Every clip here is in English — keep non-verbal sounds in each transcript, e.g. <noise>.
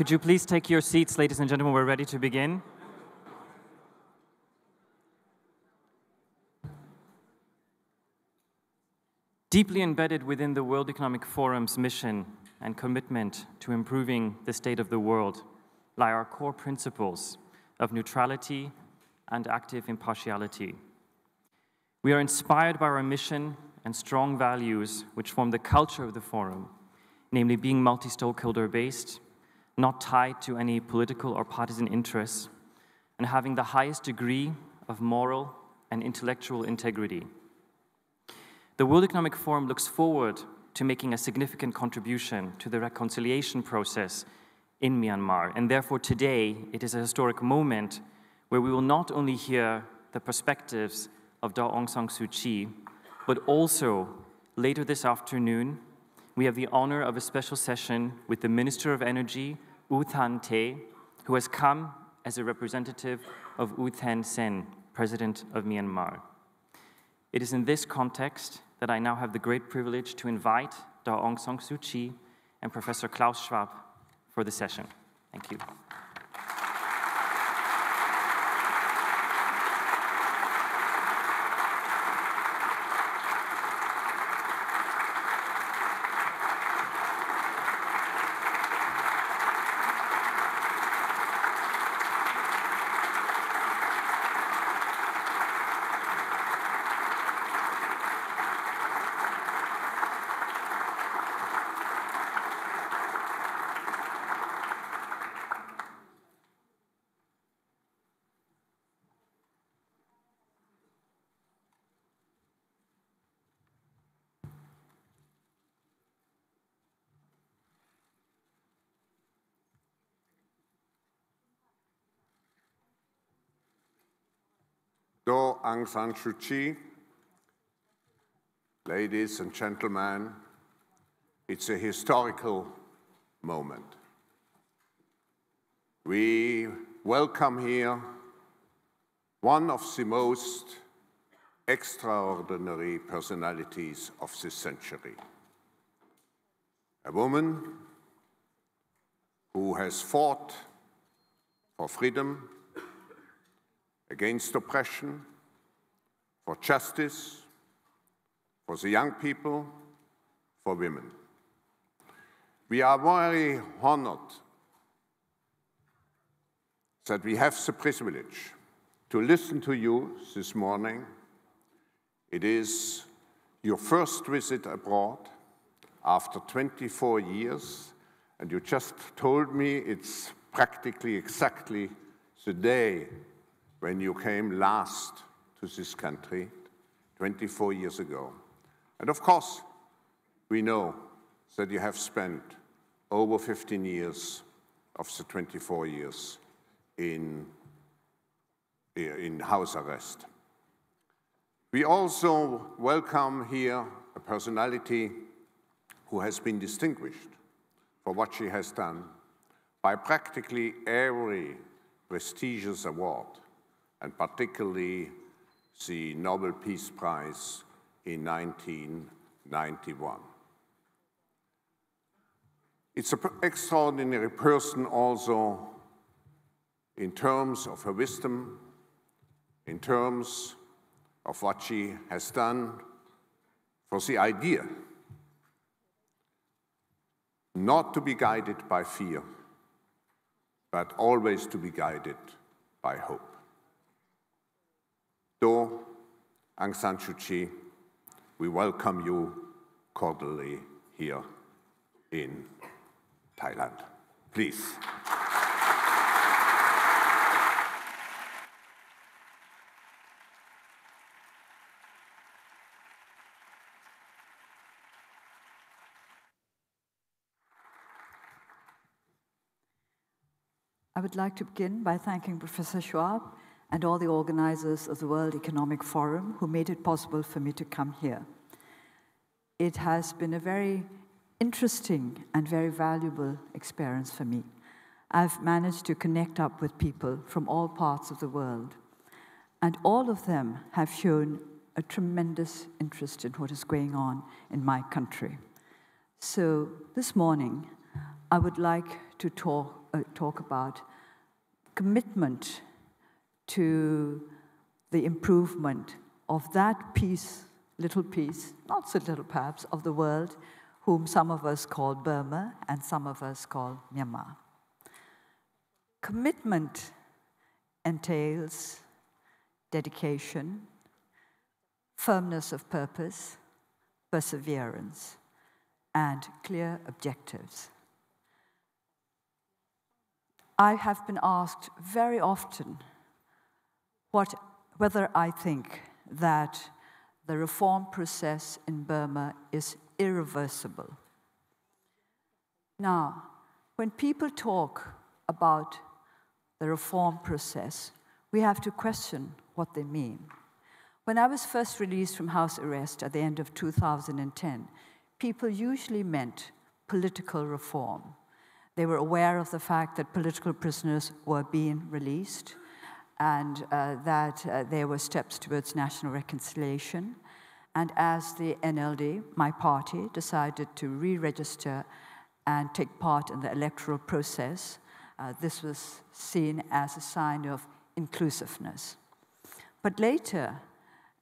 Could you please take your seats, ladies and gentlemen? We're ready to begin. Deeply embedded within the World Economic Forum's mission and commitment to improving the state of the world lie our core principles of neutrality and active impartiality. We are inspired by our mission and strong values which form the culture of the Forum, namely being multi-stakeholder based, not tied to any political or partisan interests, and having the highest degree of moral and intellectual integrity. The World Economic Forum looks forward to making a significant contribution to the reconciliation process in Myanmar, and therefore today it is a historic moment where we will not only hear the perspectives of Daw Aung San Suu Kyi, but also later this afternoon, we have the honor of a special session with the Minister of Energy, U Than Htay, who has come as a representative of U Thein Sein, President of Myanmar. It is in this context that I now have the great privilege to invite Daw Aung San Suu Kyi and Professor Klaus Schwab for the session. Thank you. Daw Aung San Suu Kyi, ladies and gentlemen, it's a historical moment. We welcome here one of the most extraordinary personalities of this century. A woman who has fought for freedom, against oppression, for justice, for the young people, for women. We are very honored that we have the privilege to listen to you this morning. It is your first visit abroad after 24 years, and you just told me it's practically exactly the day when you came last to this country 24 years ago. And of course, we know that you have spent over 15 years of the 24 years in, eh, in house arrest. We also welcome here a personality who has been distinguished for what she has done by practically every prestigious award and particularly the Nobel Peace Prize in 1991. It's an extraordinary person also in terms of her wisdom, in terms of what she has done for the idea not to be guided by fear, but always to be guided by hope. Daw Aung San Suu Kyi, we welcome you cordially here in Thailand. Please. I would like to begin by thanking Professor Schwab and all the organizers of the World Economic Forum who made it possible for me to come here. It has been a very interesting and very valuable experience for me. I've managed to connect up with people from all parts of the world, and all of them have shown a tremendous interest in what is going on in my country. So this morning, I would like to talk, uh, talk about commitment to the improvement of that piece, little piece, not so little perhaps, of the world, whom some of us call Burma and some of us call Myanmar. Commitment entails dedication, firmness of purpose, perseverance, and clear objectives. I have been asked very often what, whether I think that the reform process in Burma is irreversible. Now, when people talk about the reform process, we have to question what they mean. When I was first released from house arrest at the end of 2010, people usually meant political reform. They were aware of the fact that political prisoners were being released and uh, that uh, there were steps towards national reconciliation. And as the NLD, my party, decided to re register and take part in the electoral process, uh, this was seen as a sign of inclusiveness. But later,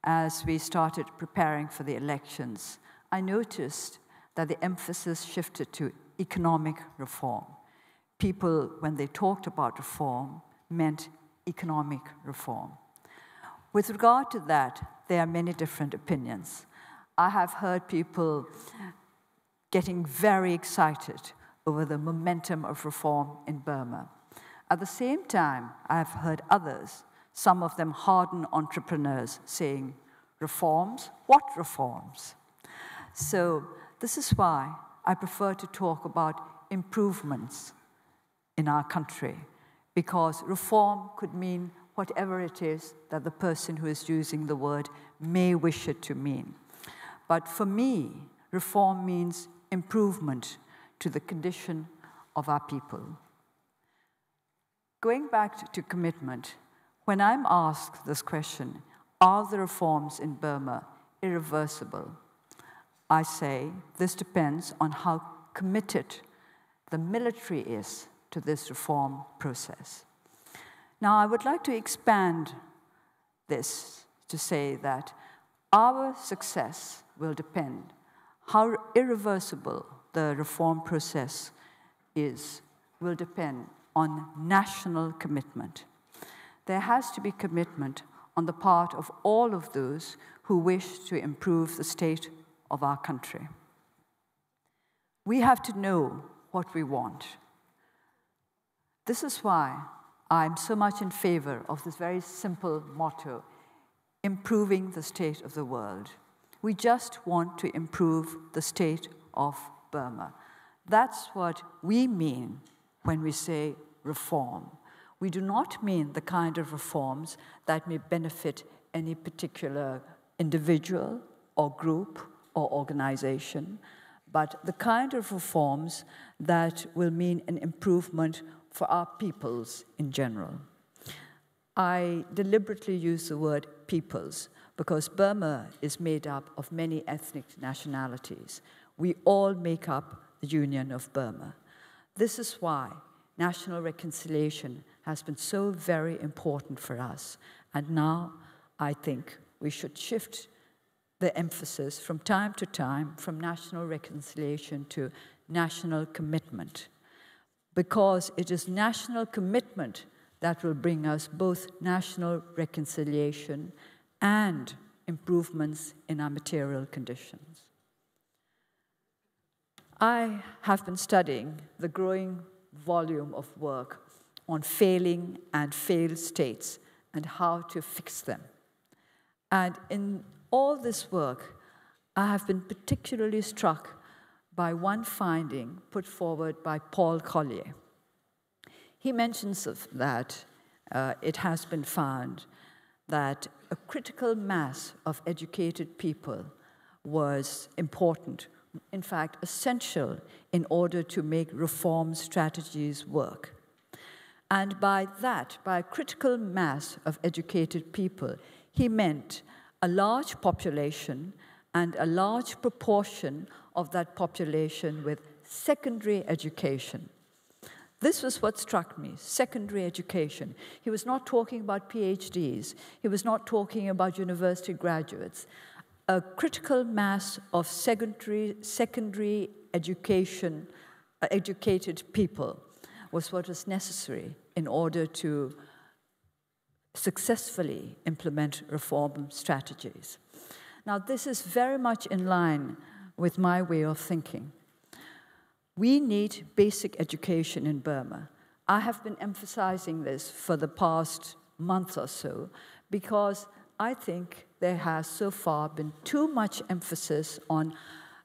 as we started preparing for the elections, I noticed that the emphasis shifted to economic reform. People, when they talked about reform, meant economic reform. With regard to that, there are many different opinions. I have heard people getting very excited over the momentum of reform in Burma. At the same time, I have heard others, some of them hardened entrepreneurs, saying, Reforms? What reforms? So, this is why I prefer to talk about improvements in our country, because reform could mean whatever it is that the person who is using the word may wish it to mean. But for me, reform means improvement to the condition of our people. Going back to commitment, when I'm asked this question, are the reforms in Burma irreversible? I say this depends on how committed the military is to this reform process. Now, I would like to expand this to say that our success will depend how irreversible the reform process is will depend on national commitment. There has to be commitment on the part of all of those who wish to improve the state of our country. We have to know what we want. This is why I'm so much in favor of this very simple motto improving the state of the world. We just want to improve the state of Burma. That's what we mean when we say reform. We do not mean the kind of reforms that may benefit any particular individual or group or organization, but the kind of reforms that will mean an improvement for our peoples in general. I deliberately use the word peoples because Burma is made up of many ethnic nationalities. We all make up the Union of Burma. This is why national reconciliation has been so very important for us. And now I think we should shift the emphasis from time to time from national reconciliation to national commitment. Because it is national commitment that will bring us both national reconciliation and improvements in our material conditions. I have been studying the growing volume of work on failing and failed states and how to fix them. And in all this work, I have been particularly struck by one finding put forward by Paul Collier. He mentions that uh, it has been found that a critical mass of educated people was important in fact, essential in order to make reform strategies work. And by that, by a critical mass of educated people, he meant a large population and a large proportion of that population with secondary education. This was what struck me secondary education. He was not talking about PhDs, he was not talking about university graduates. A critical mass of secondary, secondary education, uh, educated people was what was necessary in order to successfully implement reform strategies. Now, this is very much in line with my way of thinking. We need basic education in Burma. I have been emphasizing this for the past month or so because I think there has so far been too much emphasis on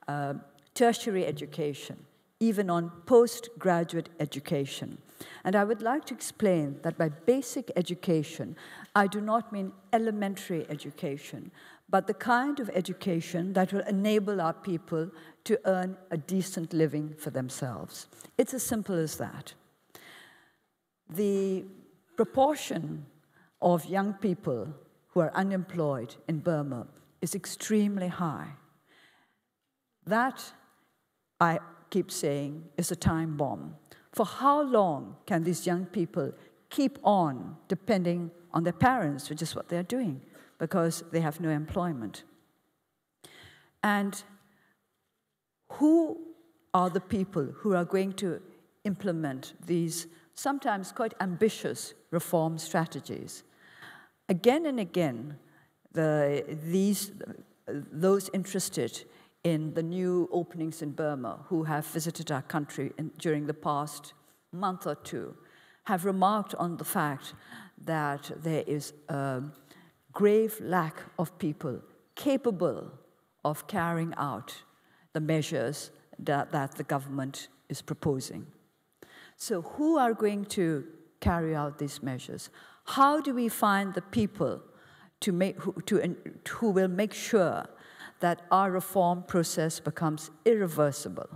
uh, tertiary education, even on postgraduate education. And I would like to explain that by basic education, I do not mean elementary education, but the kind of education that will enable our people to earn a decent living for themselves. It's as simple as that. The proportion of young people who are unemployed in Burma is extremely high. That, I keep saying, is a time bomb. For how long can these young people keep on depending on their parents, which is what they're doing, because they have no employment? And who are the people who are going to implement these sometimes quite ambitious reform strategies? Again and again, the, these, those interested in the new openings in Burma who have visited our country in, during the past month or two have remarked on the fact that there is a grave lack of people capable of carrying out the measures that, that the government is proposing. So, who are going to carry out these measures? How do we find the people to make, who, to, who will make sure that our reform process becomes irreversible?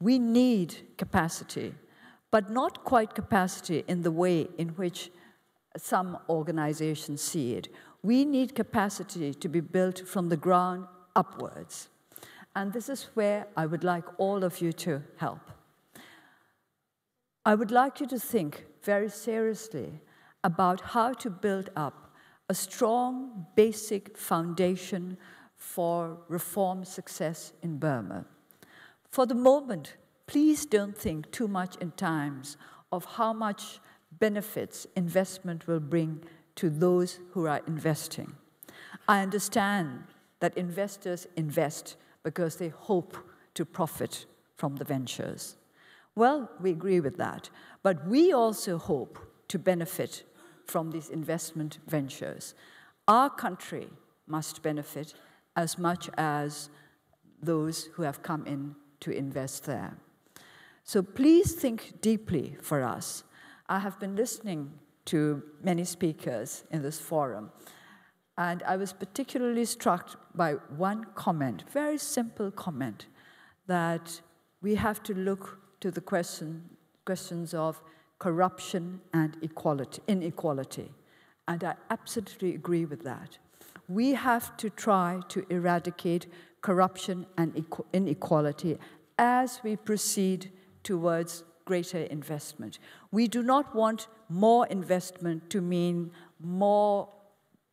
We need capacity, but not quite capacity in the way in which some organizations see it. We need capacity to be built from the ground upwards. And this is where I would like all of you to help. I would like you to think very seriously about how to build up a strong basic foundation for reform success in Burma. For the moment, please don't think too much in terms of how much benefits investment will bring to those who are investing. I understand that investors invest because they hope to profit from the ventures. Well, we agree with that, but we also hope to benefit from these investment ventures. Our country must benefit as much as those who have come in to invest there. So please think deeply for us. I have been listening to many speakers in this forum, and I was particularly struck by one comment, very simple comment, that we have to look to the question, questions of corruption and equality, inequality. And I absolutely agree with that. We have to try to eradicate corruption and inequality as we proceed towards greater investment. We do not want more investment to mean more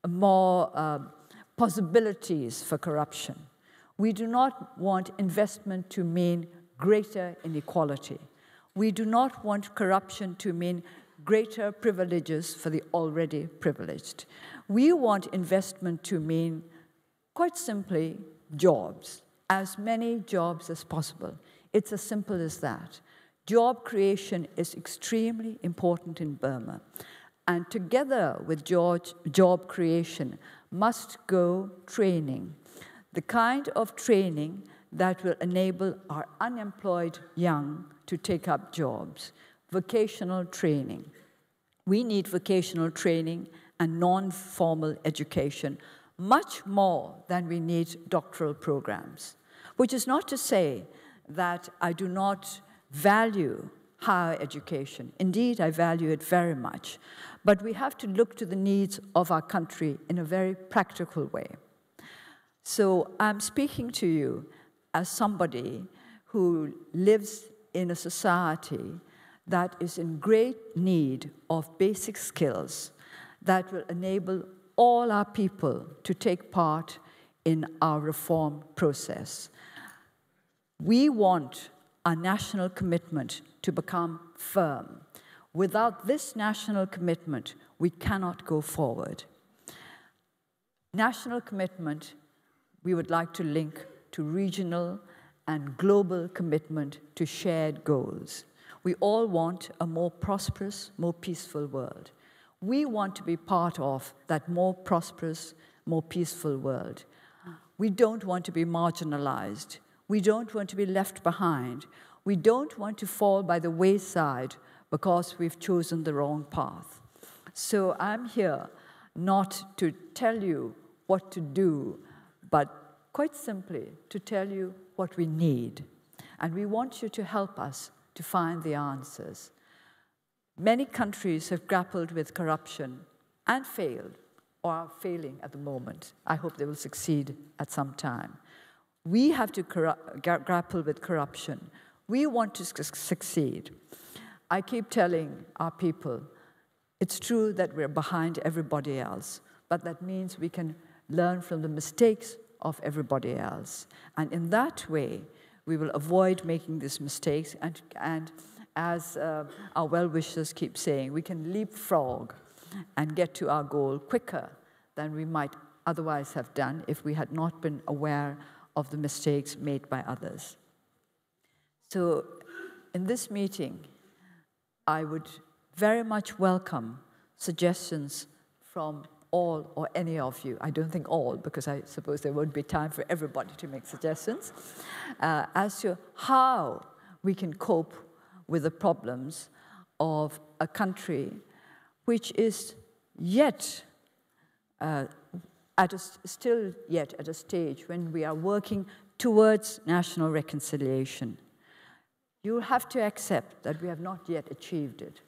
more uh, possibilities for corruption. We do not want investment to mean greater inequality. We do not want corruption to mean greater privileges for the already privileged. We want investment to mean, quite simply, jobs, as many jobs as possible. It's as simple as that. Job creation is extremely important in Burma and together with George, job creation must go training, the kind of training that will enable our unemployed young to take up jobs, vocational training. We need vocational training and non formal education much more than we need doctoral programs, which is not to say that I do not value higher education. Indeed, I value it very much. But we have to look to the needs of our country in a very practical way. So I'm speaking to you as somebody who lives in a society that is in great need of basic skills that will enable all our people to take part in our reform process. We want our national commitment to become firm. Without this national commitment, we cannot go forward. National commitment, we would like to link to regional and global commitment to shared goals. We all want a more prosperous, more peaceful world. We want to be part of that more prosperous, more peaceful world. We don't want to be marginalized. We don't want to be left behind. We don't want to fall by the wayside because we've chosen the wrong path. So I'm here not to tell you what to do, but quite simply to tell you what we need. And we want you to help us to find the answers. Many countries have grappled with corruption and failed, or are failing at the moment. I hope they will succeed at some time. We have to grapple with corruption. We want to succeed. I keep telling our people it's true that we're behind everybody else, but that means we can learn from the mistakes of everybody else. And in that way, we will avoid making these mistakes. And, and as uh, our well wishers keep saying, we can leapfrog and get to our goal quicker than we might otherwise have done if we had not been aware of the mistakes made by others. So, in this meeting, I would very much welcome suggestions from all or any of you, I don't think all, because I suppose there won't be time for everybody to make suggestions, uh, as to how we can cope with the problems of a country which is yet uh, at a, still yet at a stage when we are working towards national reconciliation. You have to accept that we have not yet achieved it.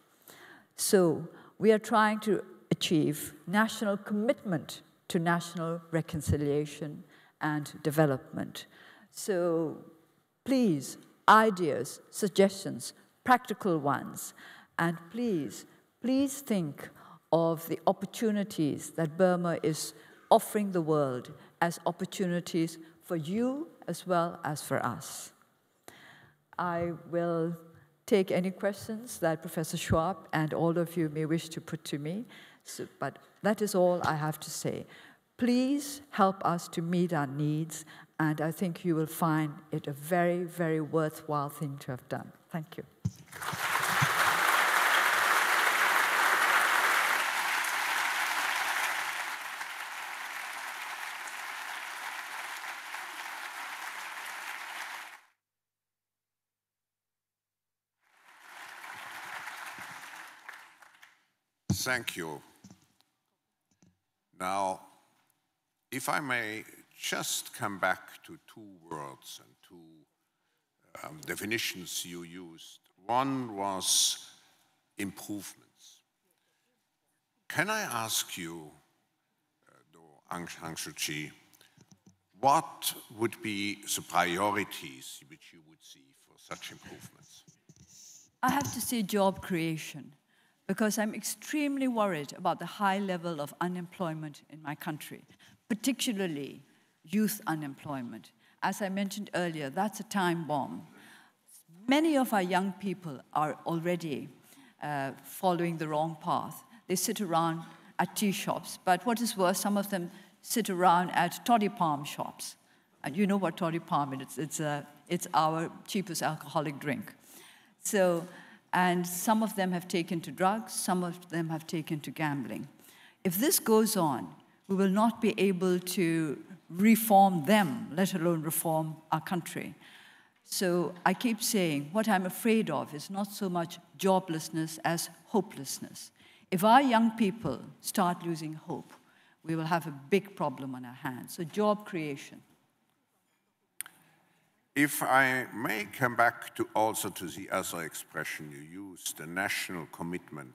So we are trying to achieve national commitment to national reconciliation and development. So please, ideas, suggestions, practical ones, and please, please think of the opportunities that Burma is offering the world as opportunities for you as well as for us. I will take any questions that Professor Schwab and all of you may wish to put to me. So, but that is all I have to say. Please help us to meet our needs, and I think you will find it a very, very worthwhile thing to have done. Thank you. Thank you. Now, if I may just come back to two words and two um, definitions you used. One was improvements. Can I ask you, uh, Aung San Suu what would be the priorities which you would see for such improvements? I have to say job creation because I'm extremely worried about the high level of unemployment in my country, particularly youth unemployment. As I mentioned earlier, that's a time bomb. Many of our young people are already uh, following the wrong path. They sit around at tea shops, but what is worse, some of them sit around at toddy palm shops. And you know what toddy palm is, it's, it's, uh, it's our cheapest alcoholic drink. So and some of them have taken to drugs, some of them have taken to gambling. If this goes on, we will not be able to reform them, let alone reform our country. So I keep saying what I'm afraid of is not so much joblessness as hopelessness. If our young people start losing hope, we will have a big problem on our hands. So, job creation. If I may come back to also to the other expression you used, the national commitment,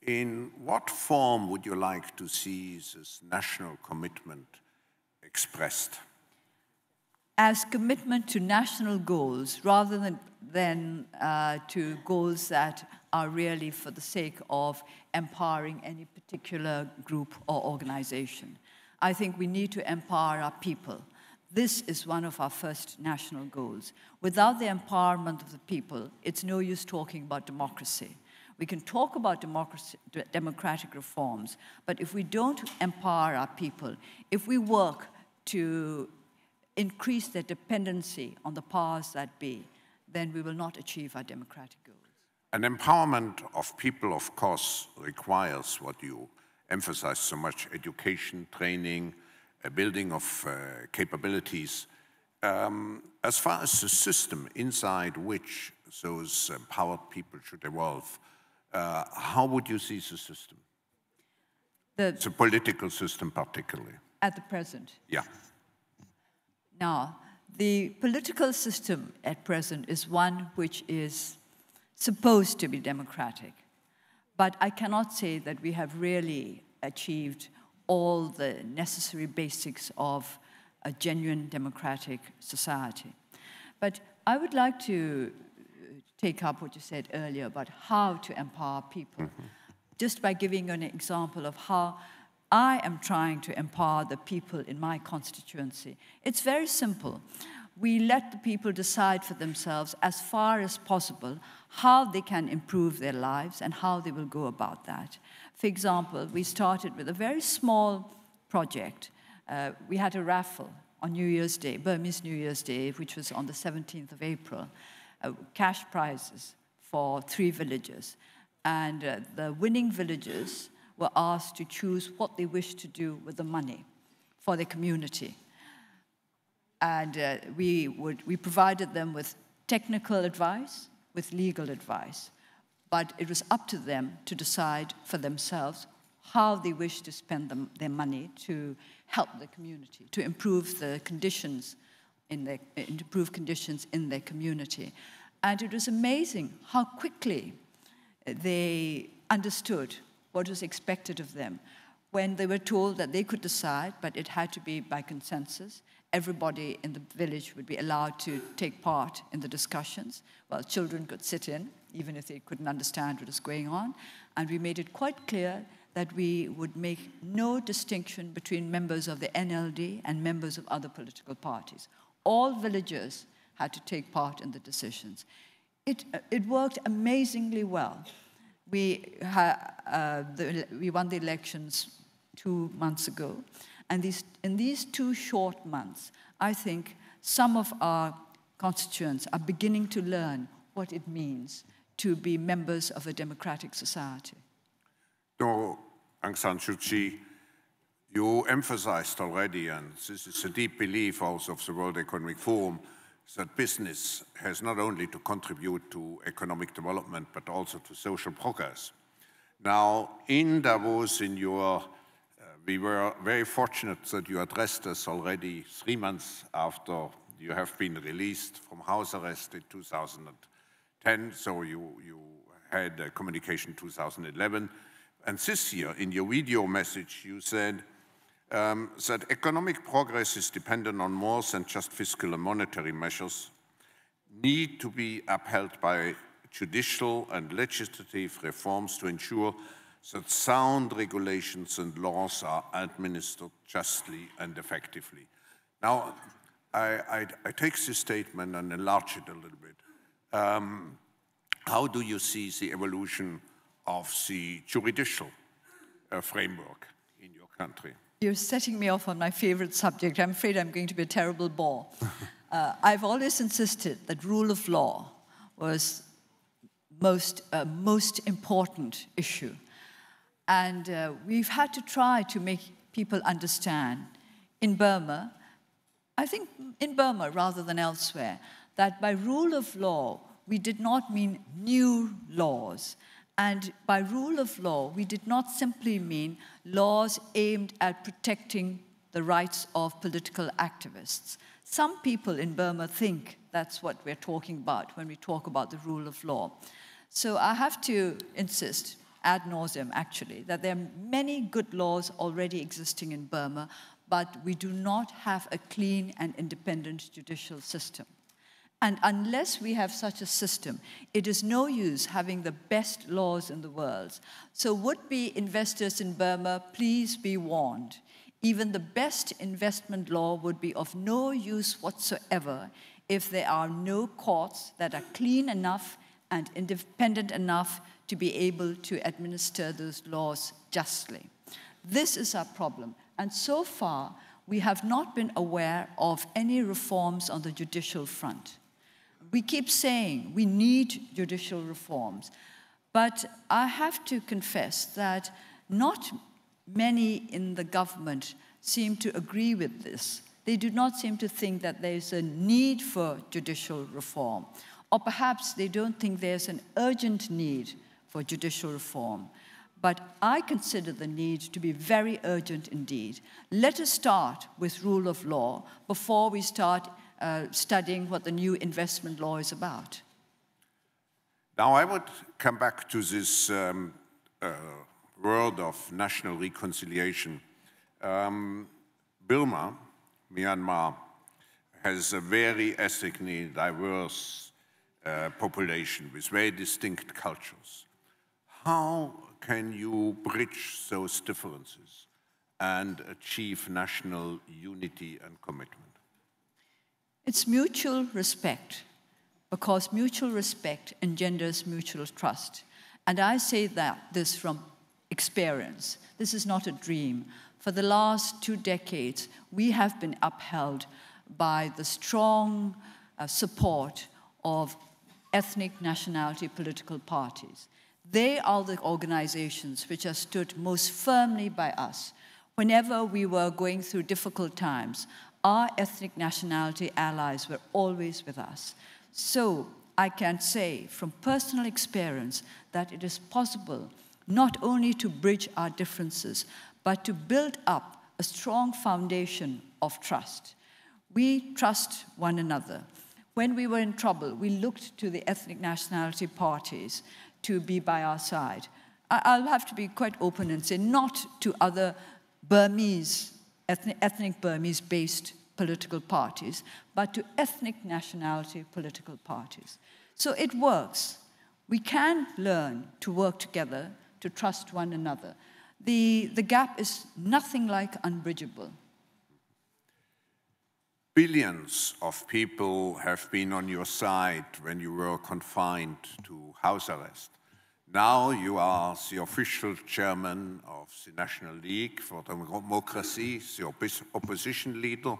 in what form would you like to see this national commitment expressed? as commitment to national goals rather than, than uh, to goals that are really for the sake of empowering any particular group or organization. I think we need to empower our people. This is one of our first national goals. Without the empowerment of the people, it's no use talking about democracy. We can talk about democracy, democratic reforms, but if we don't empower our people, if we work to increase their dependency on the powers that be, then we will not achieve our democratic goals. An empowerment of people, of course, requires what you emphasize so much, education, training, a building of uh, capabilities. Um, as far as the system inside which those empowered people should evolve, uh, how would you see the system? The, the political system particularly. At the present? Yeah. Now, the political system at present is one which is supposed to be democratic. But I cannot say that we have really achieved all the necessary basics of a genuine democratic society. But I would like to take up what you said earlier about how to empower people, mm-hmm. just by giving an example of how I am trying to empower the people in my constituency. It's very simple. We let the people decide for themselves as far as possible how they can improve their lives and how they will go about that. For example, we started with a very small project. Uh, we had a raffle on New Year's Day, Burmese New Year's Day, which was on the 17th of April, uh, cash prizes for three villages. And uh, the winning villages were asked to choose what they wished to do with the money for their community. And uh, we, would, we provided them with technical advice, with legal advice. But it was up to them to decide for themselves how they wish to spend them, their money to help the community, to improve the conditions in their, improve conditions in their community. And it was amazing how quickly they understood what was expected of them when they were told that they could decide, but it had to be by consensus. Everybody in the village would be allowed to take part in the discussions. Well, children could sit in, even if they couldn't understand what was going on. And we made it quite clear that we would make no distinction between members of the NLD and members of other political parties. All villagers had to take part in the decisions. It, it worked amazingly well. We, uh, the, we won the elections two months ago, and these, in these two short months, I think some of our constituents are beginning to learn what it means to be members of a democratic society. No, Aung San Suu Kyi, you emphasized already, and this is a deep belief also of the World Economic Forum, that business has not only to contribute to economic development, but also to social progress. Now, in Davos, in your, we were very fortunate that you addressed us already three months after you have been released from house arrest in 2010, so you, you had a communication 2011. And this year, in your video message, you said, um, that economic progress is dependent on more than just fiscal and monetary measures, need to be upheld by judicial and legislative reforms to ensure that sound regulations and laws are administered justly and effectively. Now, I, I, I take this statement and enlarge it a little bit. Um, how do you see the evolution of the judicial uh, framework in your country? You're setting me off on my favorite subject. I'm afraid I'm going to be a terrible bore. <laughs> uh, I've always insisted that rule of law was most uh, most important issue, and uh, we've had to try to make people understand in Burma. I think in Burma rather than elsewhere that by rule of law we did not mean new laws and by rule of law, we did not simply mean laws aimed at protecting the rights of political activists. Some people in Burma think that's what we're talking about when we talk about the rule of law. So I have to insist ad nauseum, actually, that there are many good laws already existing in Burma, but we do not have a clean and independent judicial system. And unless we have such a system, it is no use having the best laws in the world. So, would be investors in Burma, please be warned. Even the best investment law would be of no use whatsoever if there are no courts that are clean enough and independent enough to be able to administer those laws justly. This is our problem. And so far, we have not been aware of any reforms on the judicial front. We keep saying we need judicial reforms, but I have to confess that not many in the government seem to agree with this. They do not seem to think that there's a need for judicial reform, or perhaps they don't think there's an urgent need for judicial reform. But I consider the need to be very urgent indeed. Let us start with rule of law before we start uh, studying what the new investment law is about. Now, I would come back to this um, uh, word of national reconciliation. Um, Burma, Myanmar, has a very ethnically diverse uh, population with very distinct cultures. How can you bridge those differences and achieve national unity and commitment? It's mutual respect, because mutual respect engenders mutual trust. And I say that this from experience. This is not a dream. For the last two decades, we have been upheld by the strong uh, support of ethnic nationality political parties. They are the organizations which have stood most firmly by us. Whenever we were going through difficult times, our ethnic nationality allies were always with us. So I can say from personal experience that it is possible not only to bridge our differences, but to build up a strong foundation of trust. We trust one another. When we were in trouble, we looked to the ethnic nationality parties to be by our side. I'll have to be quite open and say, not to other Burmese, ethnic, ethnic Burmese based political parties, but to ethnic nationality political parties. So it works. We can learn to work together, to trust one another. The, the gap is nothing like unbridgeable. Billions of people have been on your side when you were confined to house arrest. Now you are the official chairman of the National League for Democracy, the opposition leader.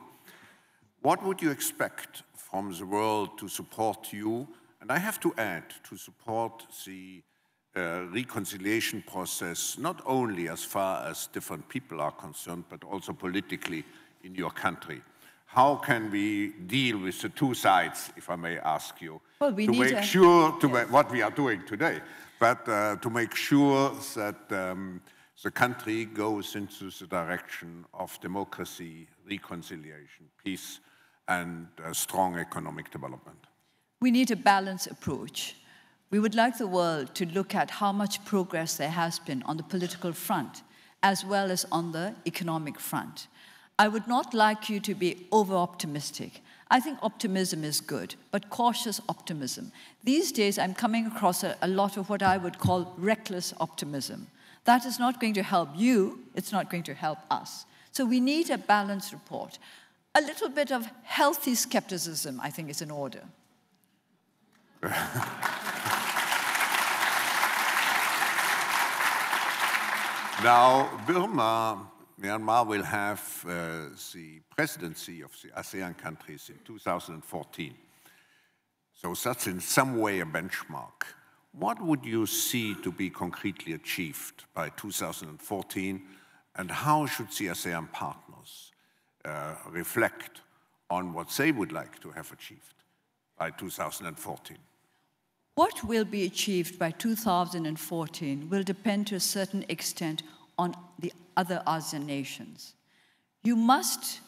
What would you expect from the world to support you? And I have to add, to support the uh, reconciliation process, not only as far as different people are concerned, but also politically in your country. How can we deal with the two sides, if I may ask you, well, we to make to, sure to yes. what we are doing today, but uh, to make sure that um, the country goes into the direction of democracy, reconciliation, peace, and strong economic development? We need a balanced approach. We would like the world to look at how much progress there has been on the political front, as well as on the economic front. I would not like you to be over optimistic. I think optimism is good, but cautious optimism. These days, I'm coming across a, a, lot of what I would call reckless optimism. That is not going to help you, it's not going to help us. So we need a balanced report. A little bit of healthy skepticism, I think, is in order. <laughs> now, Burma Myanmar will have uh, the presidency of the ASEAN countries in 2014. So that's in some way a benchmark. What would you see to be concretely achieved by 2014, and how should the ASEAN partners uh, reflect on what they would like to have achieved by 2014? What will be achieved by 2014 will depend to a certain extent on the other ASEAN nations. You must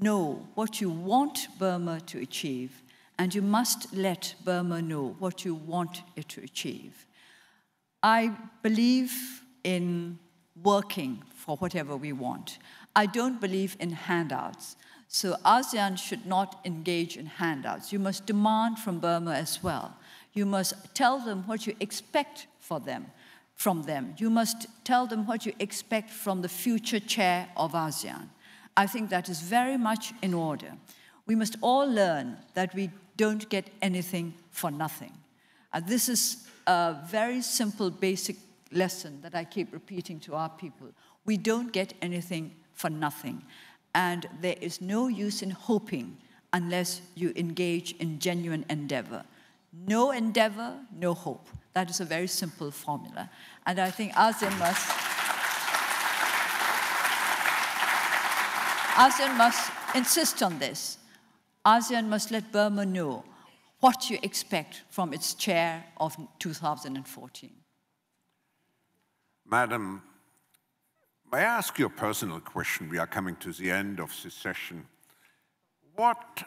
know what you want Burma to achieve, and you must let Burma know what you want it to achieve. I believe in working for whatever we want. I don't believe in handouts. So ASEAN should not engage in handouts. You must demand from Burma as well. You must tell them what you expect for them, from them. You must tell them what you expect from the future chair of ASEAN. I think that is very much in order. We must all learn that we don't get anything for nothing. And this is a very simple, basic lesson that I keep repeating to our people. We don't get anything for nothing. And there is no use in hoping unless you engage in genuine endeavor. No endeavor, no hope. That is a very simple formula. And I think ASEAN must, ASEAN must insist on this. ASEAN must let Burma know what you expect from its chair of 2014. Madam, may I ask you a personal question? We are coming to the end of this session. What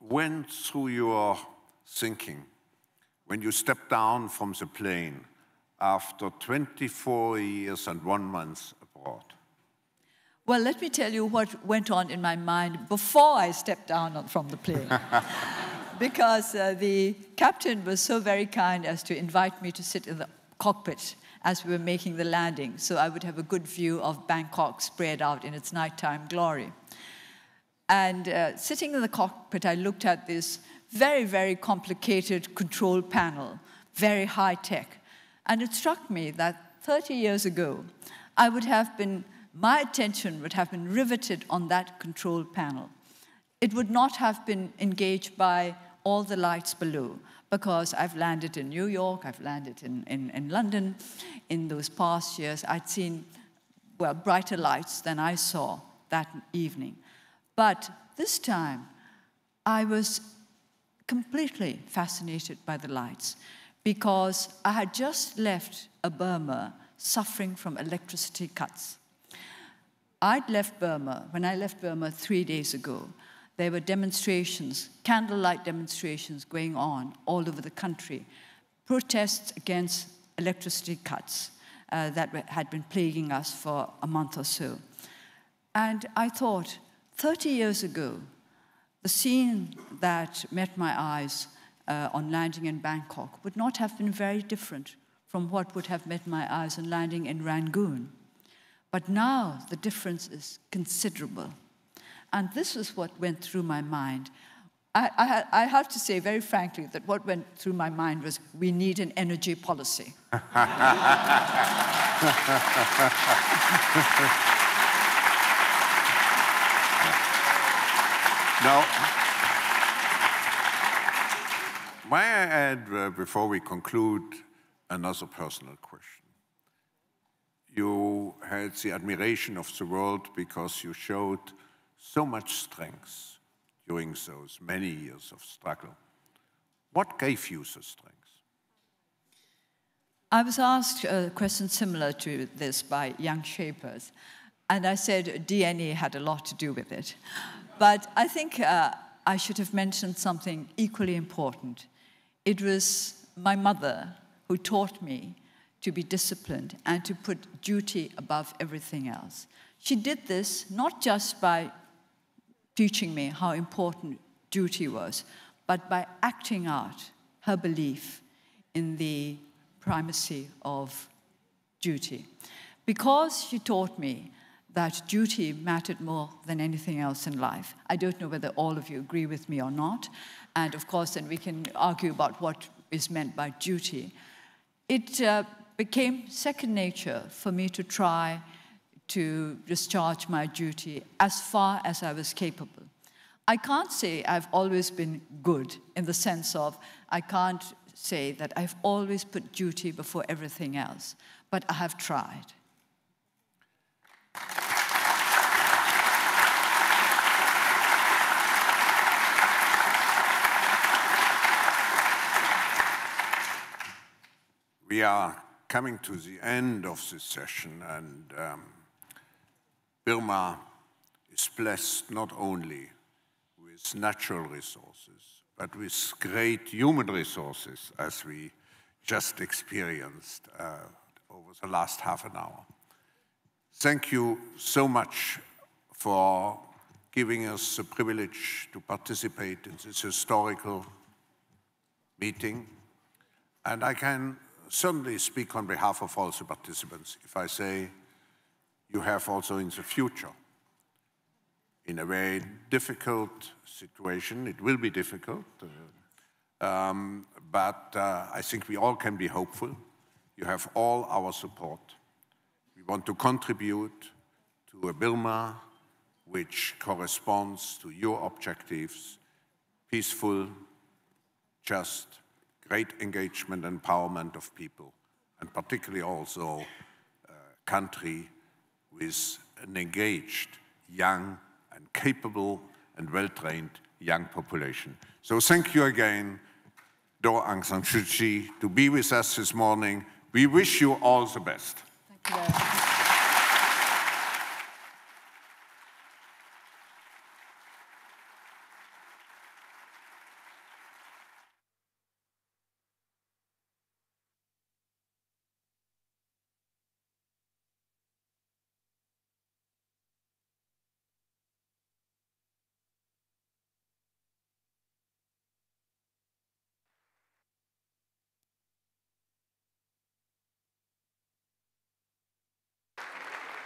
went through your thinking when you stepped down from the plane after 24 years and one month abroad? Well, let me tell you what went on in my mind before I stepped down from the plane. <laughs> because uh, the captain was so very kind as to invite me to sit in the cockpit as we were making the landing, so I would have a good view of Bangkok spread out in its nighttime glory. And uh, sitting in the cockpit, I looked at this very, very complicated control panel, very high tech. And it struck me that 30 years ago, I would have been, my attention would have been riveted on that control panel. It would not have been engaged by all the lights below because I've landed in New York, I've landed in, in, in London. In those past years, I'd seen, well, brighter lights than I saw that evening. But this time, I was completely fascinated by the lights because I had just left Burma suffering from electricity cuts. I'd left Burma, when I left Burma three days ago, there were demonstrations, candlelight demonstrations going on all over the country, protests against electricity cuts uh, that had been plaguing us for a month or so. And I thought, 30 years ago, the scene that met my eyes uh, on landing in Bangkok would not have been very different from what would have met my eyes on landing in Rangoon. But now the difference is considerable. And this is what went through my mind. I, I, I, have to say very frankly that what went through my mind was we need an energy policy. <laughs> now, may I add, uh, before we conclude, another personal question? You had the admiration of the world because you showed so much strength during those many years of struggle. What gave you the strength? I was asked a question similar to this by young shapers, and I said DNA had a lot to do with it. But I think uh, I should have mentioned something equally important. It was my mother who taught me to be disciplined and to put duty above everything else. She did this not just by teaching me how important duty was, but by acting out her belief in the primacy of duty. Because she taught me that duty mattered more than anything else in life. I don't know whether all of you agree with me or not. And of course, then we can argue about what is meant by duty. It uh, became second nature for me to try to discharge my duty as far as I was capable. I can't say I've always been good in the sense of I can't say that I've always put duty before everything else, but I have tried. We are coming to the end of this session, and um, Burma is blessed not only with natural resources, but with great human resources, as we just experienced uh, over the last half an hour. Thank you so much, for giving us the privilege to participate in this historical meeting. And I can certainly speak on behalf of all the participants if I say you have also in the future, in a very difficult situation, it will be difficult, uh, um, but uh, I think we all can be hopeful. You have all our support. We want to contribute to a Burma which corresponds to your objectives, peaceful, just, great engagement and empowerment of people, and particularly also a country with an engaged, young, and capable and well-trained young population. So thank you again, Daw Aung San Suu Kyi, to be with us this morning. We wish you all the best.